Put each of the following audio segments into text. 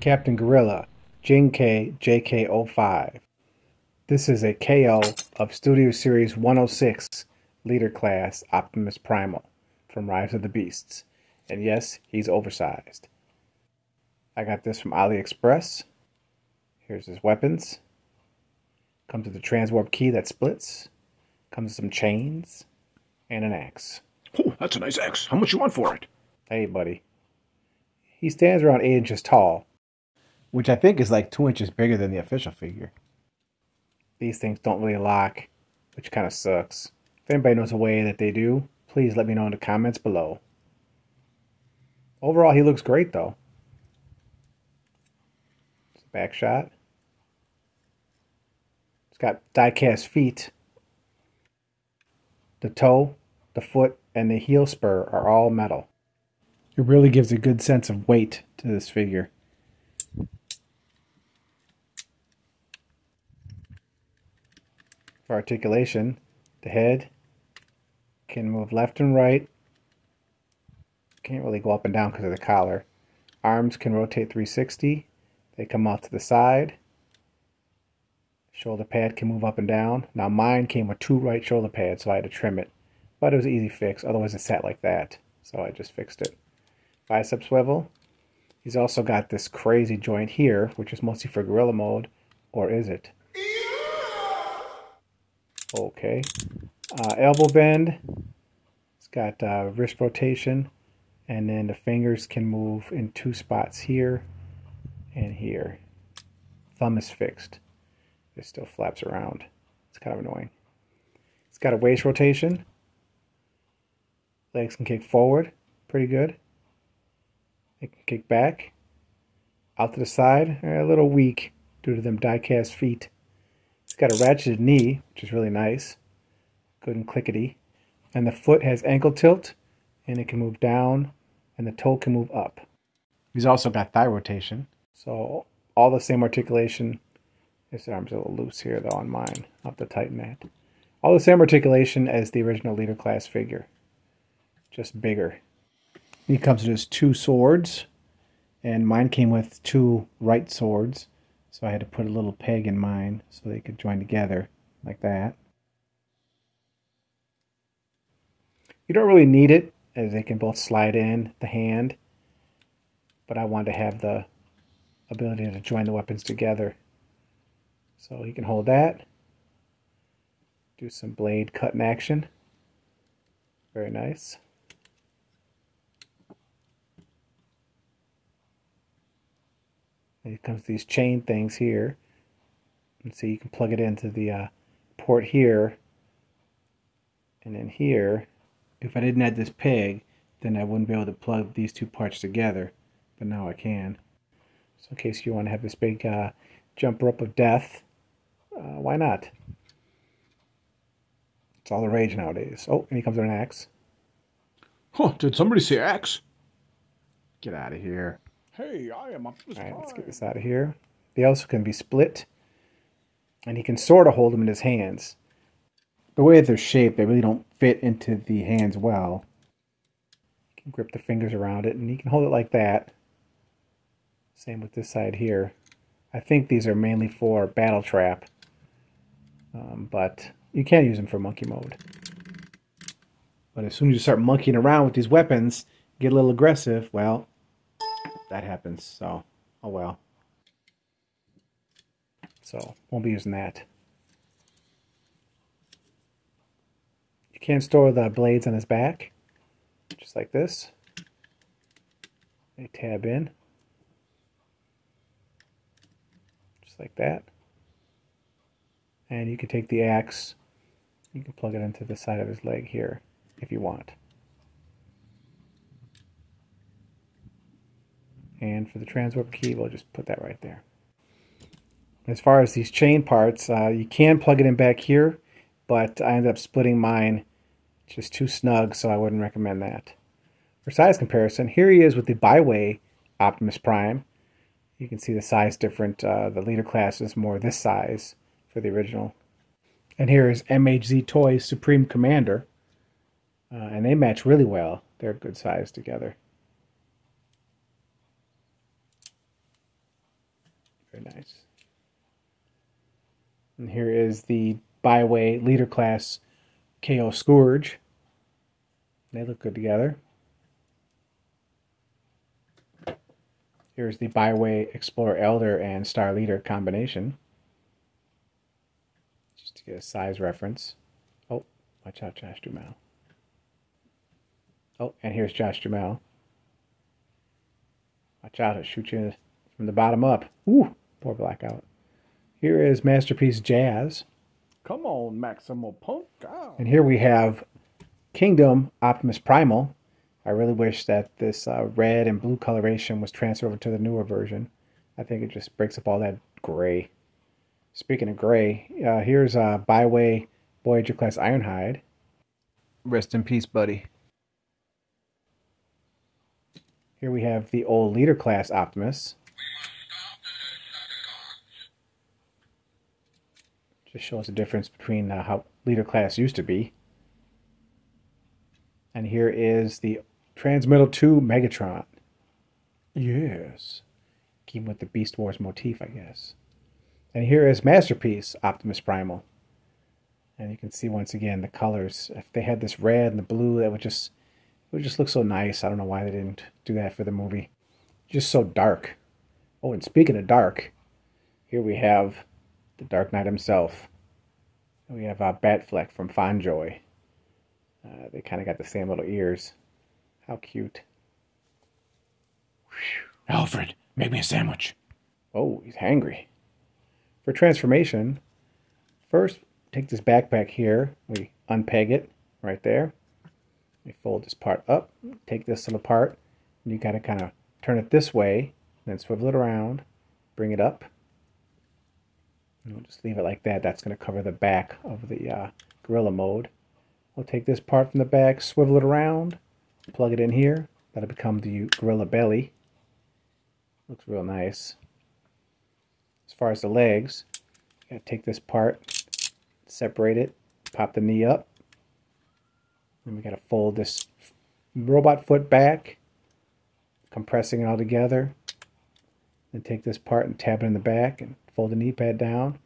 Captain Gorilla, Jingke JK05. This is a KO of Studio Series 106 Leader Class Optimus Primal from Rise of the Beasts. And yes, he's oversized. I got this from AliExpress. Here's his weapons. Comes with a transwarp key that splits. Comes with some chains and an axe. Oh, that's a nice axe. How much you want for it? Hey, buddy. He stands around 8 inches tall, which I think is like 2 inches bigger than the official figure. These things don't really lock, which kind of sucks. If anybody knows a way that they do, please let me know in the comments below. Overall, he looks great though. Back shot. It's got die-cast feet. The toe, the foot, and the heel spur are all metal. It really gives a good sense of weight to this figure. For articulation, the head can move left and right. Can't really go up and down because of the collar. Arms can rotate 360. They come out to the side. Shoulder pad can move up and down. Now mine came with two right shoulder pads, so I had to trim it. But it was an easy fix, otherwise it sat like that. So I just fixed it. Bicep swivel. He's also got this crazy joint here, which is mostly for gorilla mode. Or is it? Okay. Uh, elbow bend. It's got uh, wrist rotation. And then the fingers can move in two spots here and here. Thumb is fixed. It still flaps around. It's kind of annoying. It's got a waist rotation. Legs can kick forward. Pretty good. It can kick back. Out to the side. A little weak due to them die-cast feet. Got a ratcheted knee, which is really nice. Good and clickety. And the foot has ankle tilt, and it can move down, and the toe can move up. He's also got thigh rotation. So all the same articulation. His arm's a little loose here, though, on mine. I'll have to tighten that. All the same articulation as the original leader class figure. Just bigger. He comes with his two swords. And mine came with two right swords. So I had to put a little peg in mine so they could join together like that. You don't really need it as they can both slide in the hand. But I wanted to have the ability to join the weapons together. So he can hold that. Do some blade cutting action. Very nice. It comes these chain things here. And so you can plug it into the uh, port here. And then here, if I didn't add this peg, then I wouldn't be able to plug these two parts together. But now I can. So in case you want to have this big uh, jump rope of death, uh, why not? It's all the rage nowadays. Oh, and he comes with an axe. Huh, did somebody say axe? Get out of here. Hey, I am Optimus All right, let's get this out of here. They also can be split, and he can sort of hold them in his hands. The way they're shaped, they really don't fit into the hands well. You can grip the fingers around it, and you can hold it like that. Same with this side here. I think these are mainly for Battletrap, um, but you can use them for monkey mode. But as soon as you start monkeying around with these weapons, get a little aggressive, well, that happens. So, oh well. So, won't be using that. You can store the blades on his back, just like this. They tab in. Just like that. And you can take the axe, you can plug it into the side of his leg here, if you want. And for the transwarp key, we'll just put that right there. As far as these chain parts, uh, you can plug it in back here, but I ended up splitting mine just too snug, so I wouldn't recommend that. For size comparison, here he is with the Baiwei Optimus Prime. You can see the size different. Uh, the leader class is more this size for the original. And here is MHZ Toys Supreme Commander. Uh, and they match really well. They're good size together. Nice. And here is the Baiwei Leader Class KO Scourge. They look good together. Here's the Baiwei Explorer Elder and Star Leader combination. Just to get a size reference. Oh, watch out, Josh Duhamel. Oh, and here's Josh Duhamel. Watch out, it'll shoot you from the bottom up. Ooh, poor blackout. Here is Masterpiece Jazz. Come on, Maximal Punk. Ah. And here we have Kingdom Optimus Primal. I really wish that this uh, red and blue coloration was transferred over to the newer version. I think it just breaks up all that gray. Speaking of gray, uh, here's uh, Baiwei Voyager class Ironhide. Rest in peace, buddy. Here we have the old leader class Optimus. Just shows the difference between uh, how leader class used to be. And here is the Transmetal 2 Megatron. Yes. Keep with the Beast Wars motif, I guess. And here is Masterpiece Optimus Primal. And you can see once again the colors. If they had this red and the blue, that would just it would just look so nice. I don't know why they didn't do that for the movie. Just so dark. Oh, and speaking of dark, here we have the Dark Knight himself. We have uh, Batfleck from Fondjoy. Uh, they kind of got the same little ears. How cute. Alfred, make me a sandwich. Oh, he's hangry. For transformation, first take this backpack here. We unpeg it right there. We fold this part up, take this little part, and you got to kind of turn it this way, then swivel it around, bring it up. And we'll just leave it like that. That's going to cover the back of the uh, gorilla mode. We'll take this part from the back, swivel it around, plug it in here. That'll become the gorilla belly. Looks real nice. As far as the legs, you gotta take this part, separate it, pop the knee up. Then we gotta fold this robot foot back, compressing it all together. Then take this part and tap it in the back and fold the knee pad down.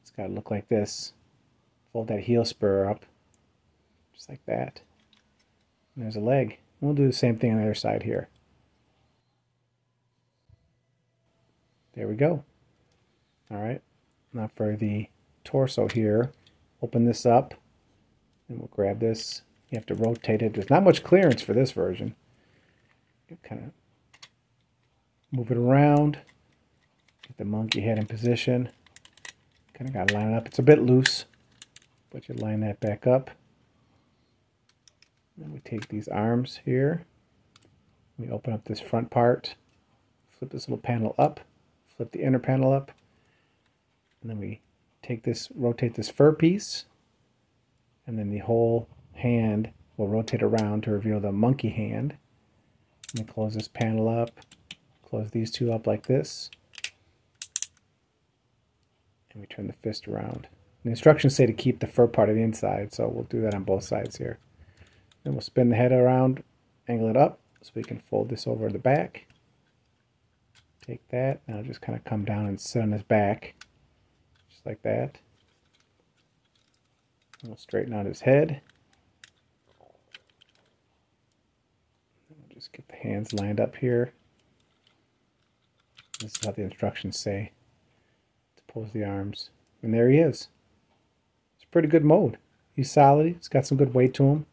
It's gotta look like this. Fold that heel spur up, just like that. And there's a leg. We'll do the same thing on the other side here. There we go. All right. Now for the torso here, open this up and we'll grab this. You have to rotate it. There's not much clearance for this version. You kind of move it around, get the monkey head in position. Kind of got to line it up. It's a bit loose, but you line that back up. Then we take these arms here. We open up this front part, flip this little panel up, flip the inner panel up, and then we take this, rotate this fur piece, and then the whole hand will rotate around to reveal the monkey hand. And we close this panel up, close these two up like this, we turn the fist around. The instructions say to keep the fur part of the inside, so we'll do that on both sides here. Then we'll spin the head around, angle it up, so we can fold this over the back. Take that, now just kind of come down and sit on his back, just like that. And we'll straighten out his head. We'll just get the hands lined up here. This is what the instructions say to pose the arms. And there he is. It's a pretty good mode. He's solid. He's got some good weight to him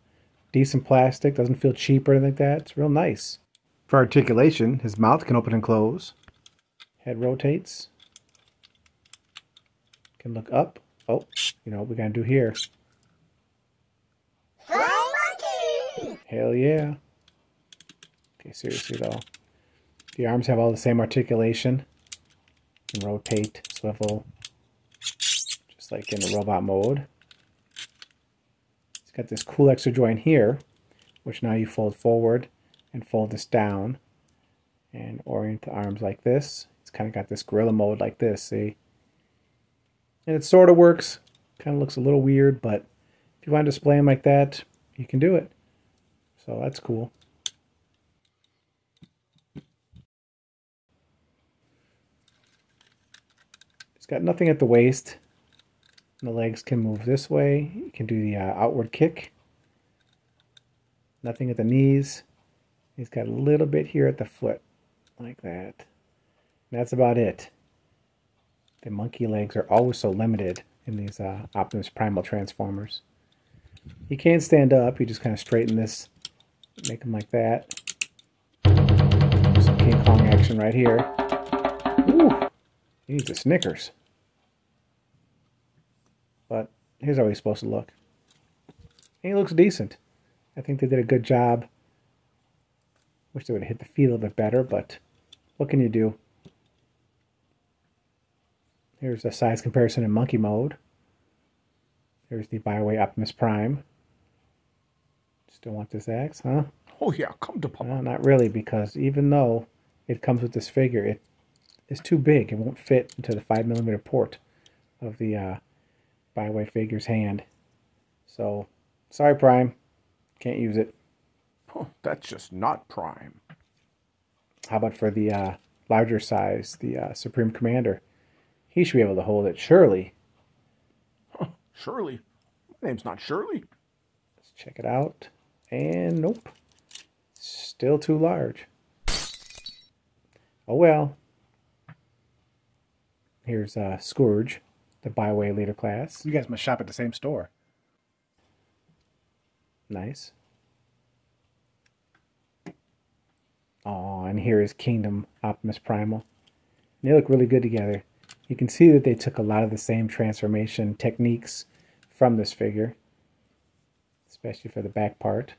decent plastic, doesn't feel cheap or anything like that. It's real nice. For articulation, his mouth can open and close. Head rotates. Can look up. Oh, you know what we gotta do here. Hell yeah. Okay, seriously though. The arms have all the same articulation. Rotate, swivel, just like in the robot mode. It's got this cool extra joint here, which now you fold forward and fold this down and orient the arms like this. It's kind of got this gorilla mode like this, see? And it sort of works. Kind of looks a little weird, but if you want to display them like that, you can do it. So that's cool. Got nothing at the waist. The legs can move this way. You can do the uh, outward kick. Nothing at the knees. He's got a little bit here at the foot, like that. And that's about it. The monkey legs are always so limited in these uh, Optimus Primal Transformers. He can't stand up. You just kind of straighten this, make him like that. Some King Kong action right here. Ooh, he needs Snickers. But here's how he's supposed to look. And he looks decent. I think they did a good job. Wish they would have hit the feet a little bit better, but what can you do? Here's a size comparison in monkey mode. Here's the Baiwei Optimus Prime. Still want this axe, huh? Oh yeah, come to Papa. No, not really, because even though it comes with this figure, it is too big. It won't fit into the 5mm port of the uh, Baiwei figure's hand. So, sorry Prime, can't use it. Oh, that's just not Prime. How about for the uh, larger size, the uh, Supreme Commander? He should be able to hold it, surely. Huh, Shirley. My name's not Shirley. Let's check it out. And nope. Still too large. Oh well. Here's uh, Scourge, the Baiwei leader class. You guys must shop at the same store. Nice. Oh, and here is Kingdom Optimus Primal. They look really good together. You can see that they took a lot of the same transformation techniques from this figure, especially for the back part.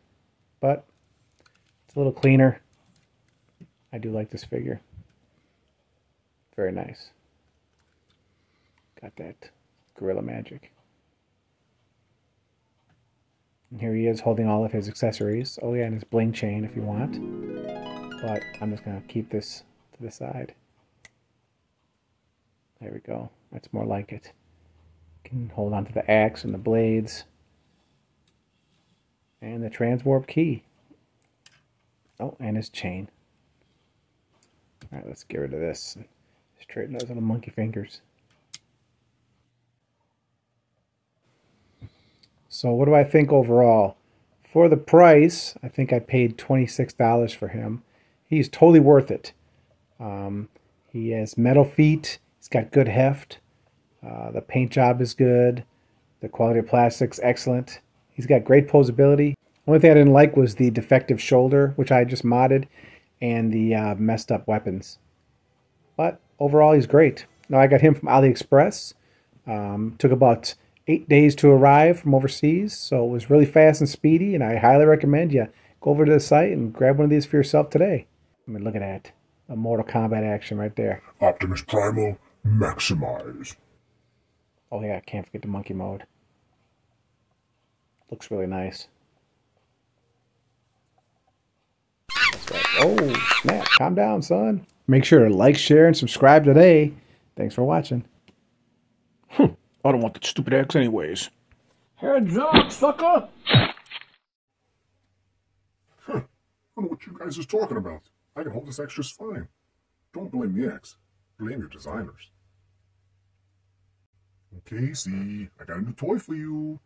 But it's a little cleaner. I do like this figure. Very nice. Got that Gorilla Magic. And here he is holding all of his accessories. Oh yeah, and his bling chain if you want. But I'm just going to keep this to the side. There we go. That's more like it. Can hold on to the axe and the blades. And the transwarp key. Oh, and his chain. Alright, let's get rid of this. Straighten those little monkey fingers. So what do I think overall? For the price, I think I paid $26 for him. He's totally worth it. Um, he has metal feet. He's got good heft. Uh, the paint job is good. The quality of plastic's excellent. He's got great posability. Only thing I didn't like was the defective shoulder, which I just modded, and the uh, messed up weapons. But overall, he's great. Now I got him from AliExpress. Um, took about eight days to arrive from overseas, so it was really fast and speedy, and I highly recommend you go over to the site and grab one of these for yourself today. I mean, look at that. A Mortal Kombat action right there. Optimus Primal, maximize. Oh yeah, I can't forget the monkey mode. Looks really nice. Right. Oh, snap. Calm down, son. Make sure to like, share, and subscribe today. Thanks for watching. I don't want that stupid axe anyways. Heads up, sucker! I don't know what you guys is talking about. I can hold this X just fine. Don't blame the X. Blame your designers. Okay, see, I got a new toy for you.